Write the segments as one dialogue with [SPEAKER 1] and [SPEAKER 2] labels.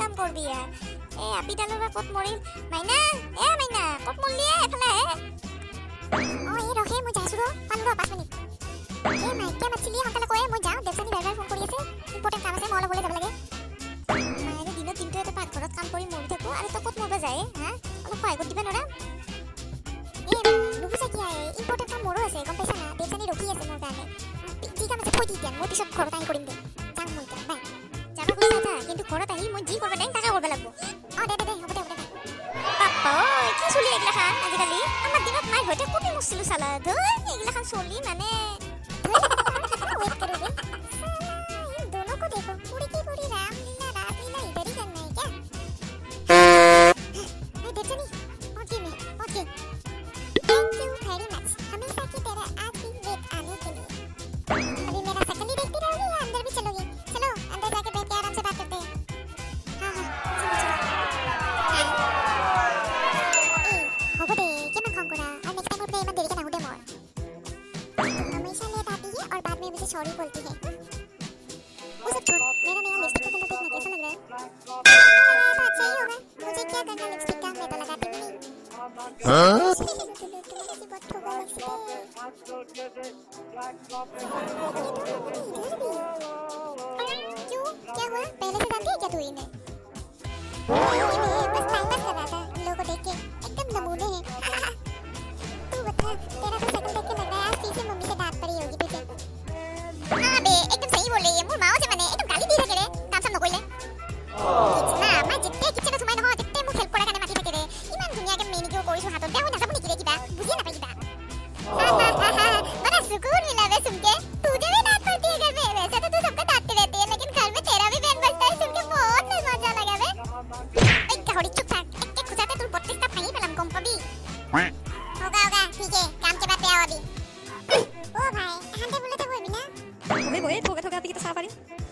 [SPEAKER 1] কাম কৰবি এ আপিডালৰ পৰা ক'ত মৰিল মাইনা এ মাইনা ক'ত মৰলি এফালে আহে অ এই ৰখে মই যাইছো ৰ পালো ৰ পাঁচ মিনিট। এ মাইকিয়া মাতিলি সোনকালে কয়ে মই যাওঁ দেৱজানী বাৰ বাৰ ফোন কৰি আছে ইম্পৰ্টেণ্ট কাম আছে মই অলপ ওলাই যাব লাগে। মায়ে দিনত দিনটো এটা পাকঘৰত কাম কৰি মৰি থাকো আৰু তই ক'ত মৰবা যায় হা? অলপ সহায় কৰি দিবা নোৱাৰা? এ নুবুজা কিয়া ইম্পৰ্টেণ্ট কাম মোৰো আছে গম পাইছা না? দেৱজানী ৰখি আছে মোৰ কাৰণে। যি কাম আছে কৈ দি দিয়া মই পিছত ঘৰত আহি কৰিম দে। কিন্তু ঘৰত আহি মই যি কৰিব দিম তাকে কৰিব লাগিব অ দে দে দে হ'ব দে হ'ব দে বাপ্পা ঐ কি চলি এইগিলাখান আজিকালি আমাৰ দিনত মাই ঘৰতে কবি মচিলো চালা ধৈ এইগিলাখান চলি মানে वेट मुझे सॉरी बोलती है वो सब छोड़ मेरा नया लिपस्टिक का कलर देखना कैसा लग रहा है तो अच्छा ही होगा मुझे क्या करना लिपस्टिक का मैं तो लगाती भी नहीं हाँ बहुत ठोका लगती है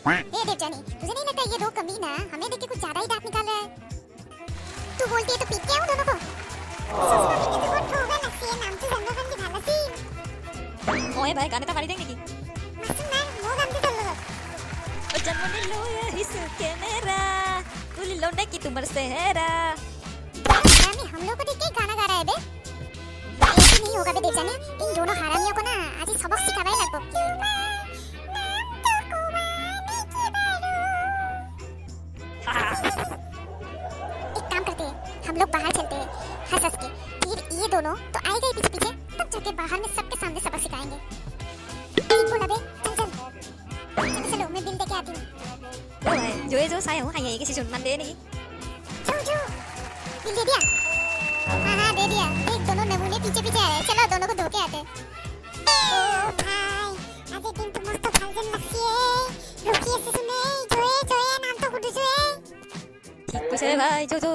[SPEAKER 1] ए देवजानी तुझे नहीं लगता ये दो कमीना हमें देख के कुछ ज़्यादा ही डांट निकाल रहा है? तू बोलती है तो पीट के दोनों को। तो तो
[SPEAKER 2] ओए भाई गाने तो मारी देंगे की?
[SPEAKER 1] मासूम वो गान के। चल
[SPEAKER 2] ओ जन्म लो ये हिस्से के मेरा तुली लौंडे की तुमर से हेरा
[SPEAKER 1] हरामी हम लोग को देख के गाना गा रहा है बे। ऐसे नहीं होगा बे देवजानी इन दोनों हरामियों को ना आज सबक सिखाना ही हम लोग बाहर चलते हैं हंस हंस के। फिर ये दोनों तो आए गए पीछे पीछे तब जाके बाहर में सबके सामने सबक सिखाएँगे। ठीक बोला बे चल चल। चलो मैं बिल लेके आती हूँ।
[SPEAKER 2] जो जो साया हूँ हाँ यही किसी जुर्मान दे नहीं।
[SPEAKER 1] जो जो बिल दे दिया? हाँ हाँ दे दिया। देख दोनों नमूने पीछे पीछे आए। चलो दोनों को धोके आते ओ भाई आज दिन तो मस्त
[SPEAKER 2] भाईजन लगती है। रुकिए से
[SPEAKER 1] सुने जोए नाम तो गुड्डू जोए ठीक पूछे भाई जो
[SPEAKER 3] जो।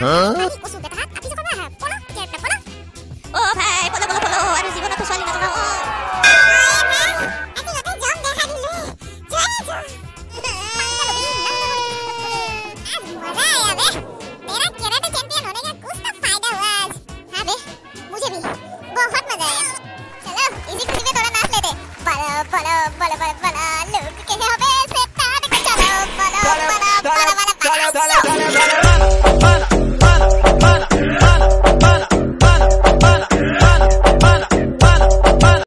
[SPEAKER 1] 嗯